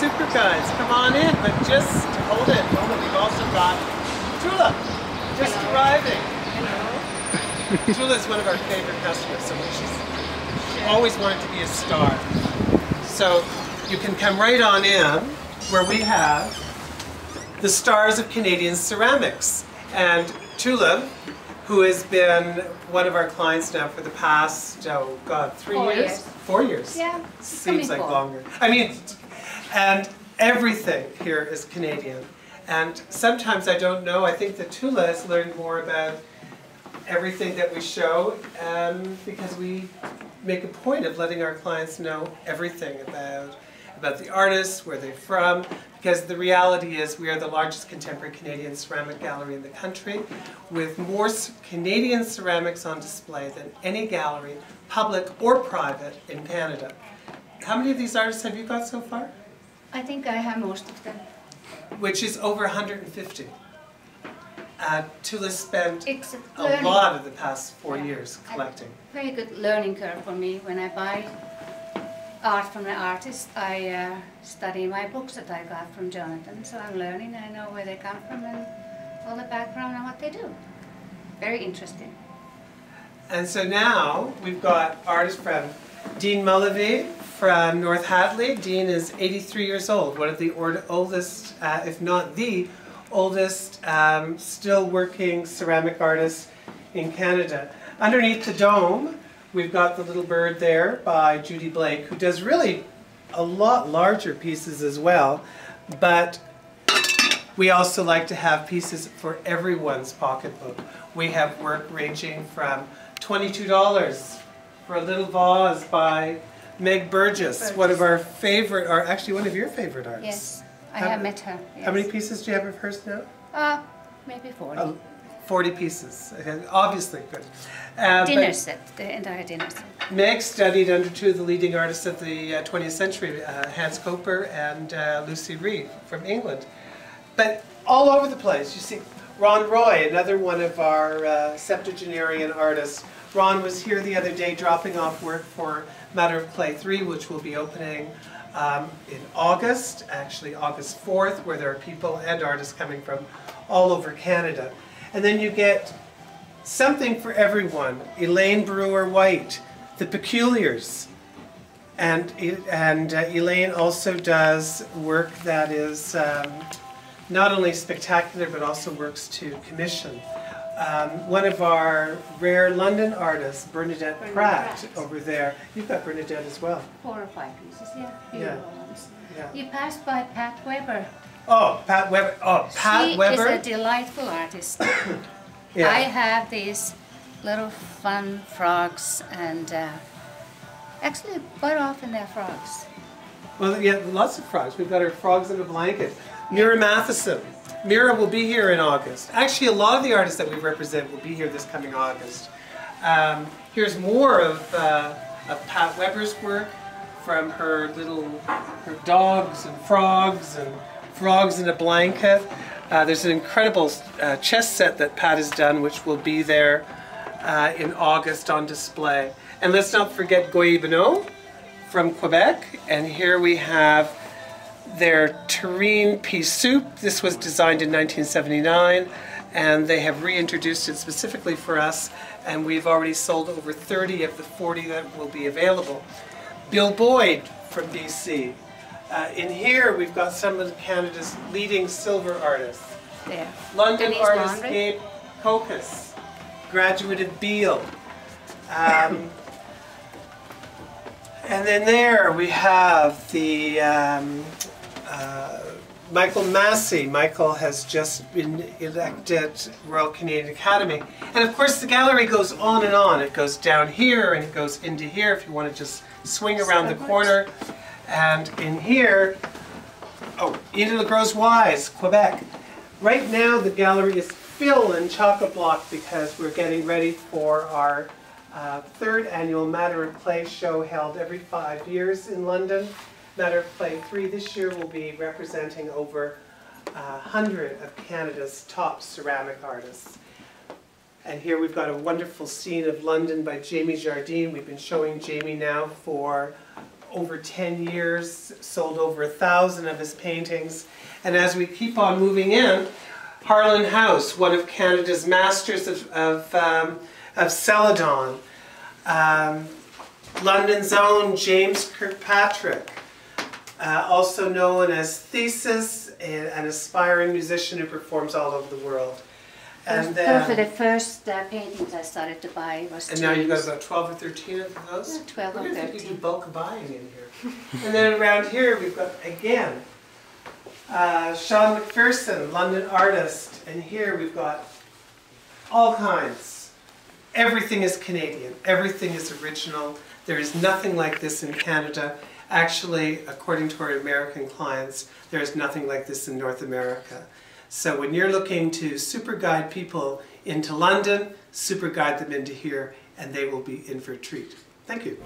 super guys. Come on in, but just hold it. Hold it. We've also got Tula, just Hello. arriving. Hello. is one of our favorite customers, so she's always wanted to be a star. So you can come right on in where we have the stars of Canadian ceramics. And Tula, who has been one of our clients now for the past, oh God, three years? years. Four years. Yeah, Seems like four. longer. I mean, and everything here is Canadian. And sometimes I don't know, I think that Tula has learned more about everything that we show um, because we make a point of letting our clients know everything about about the artists, where they're from, because the reality is we are the largest contemporary Canadian ceramic gallery in the country with more Canadian ceramics on display than any gallery, public or private, in Canada. How many of these artists have you got so far? I think I have most of them. Which is over 150. Uh, Tula spent a a learning, lot of the past four Yeah. years collecting. very good learning curve for me. When I buy art from an artist, I uh, study my books that I got from Jonathon. So I'm learning. I know where they come from and all the background and what they do. Very interesting. And so now we've got artists from Dean Mullavey from North Hatley. Dean is 83 years old, one of the oldest, uh, if not the oldest, um, still working ceramic artists in Canada. Underneath the dome, we've got the little bird there by Judy Blake, who does really a lot larger pieces as well, but we also like to have pieces for everyone's pocketbook. We have work ranging from $22 for a little vase by Meg Burgess, one of our favorite, or actually one of your favorite artists. Yes, I How- have met her. How many pieces do you have of hers now? Uh, maybe 40. Uh, 40 pieces, obviously good. Uh, dinner set, the entire dinner set. Meg studied under two of the leading artists of the uh, 20th century, uh, Hans Coper and uh, Lucie Rie from England. But all over the place, you see Ron Roy, another one of our uh, septuagenarian artists. Ron was here the other day dropping off work for Matter of Clay 3, which will be opening um, in August, actually August 4th, where there are people and artists coming from all over Canada. And then you get something for everyone. Elaine Brewer White, The Peculiars. And, and uh, Elaine also does work that is um, not only spectacular but also works to commission. Um, one of our rare London artists, Bernadette, Bernadette Pratt, Pratt. over there. You've got Bernadette as well. Four or five pieces, yeah. Yeah. Ones. Yeah. You passed by Pat Weber. Oh, Pat Weber. Oh, Pat she Weber. is a delightful artist. yeah. I have these little fun frogs and uh, actually quite often they're frogs. Well, yeah, lots of frogs. We've got our frogs in a blanket. Mira Matheson. Mira will be here in August. Actually, a lot of the artists that we represent will be here this coming August. Um, here's more of, uh, of Pat Weber's work from her little her dogs and frogs and frogs in a blanket. Uh, there's an incredible uh, chess set that Pat has done, which will be there uh, in August on display. And let's not forget Goyi Benoit from Quebec. And here we have their terrine pea soup. This was designed in 1979 and they have reintroduced it specifically for us and we've already sold over 30 of the 40 that will be available. Bill Boyd from BC. Uh, in here we've got some of Canada's leading silver artists. There. London Denise artist. Gabe Kokas, graduate of Beal. Um, and then there we have the um, uh, Michael Massey. Michael has just been elected Royal Canadian Academy. And of course the gallery goes on and on. It goes down here and it goes into here if you want to just swing around the corner. And in here, oh, Eden LaGrose Wise, Quebec. Right now the gallery is filled and chock-a-block because we're getting ready for our uh, third annual Matter of Clay show held every five years in London. Matter of Clay 3 this year will be representing over uh, 100 of Canada's top ceramic artists. And here we've got a wonderful scene of London by Jamie Jardine. We've been showing Jamie now for over 10 years, sold over a thousand of his paintings. And as we keep on moving in, Harlan House, one of Canada's masters of, of, um, of Celadon. Um, London's own James Kirkpatrick, uh, also known as Thesis, an aspiring musician who performs all over the world. And then, for the first uh, paintings I started to buy was And now you've got about 12 or 13 of those? Yeah, 12 or 13. you do bulk buying in here. and then around here we've got, again, uh, Sean McPherson, London artist. And here we've got all kinds. Everything is Canadian. Everything is original. There is nothing like this in Canada. Actually, according to our American clients, there is nothing like this in North America. So when you're looking to super guide people into London, super guide them into here, and they will be in for a treat. Thank you.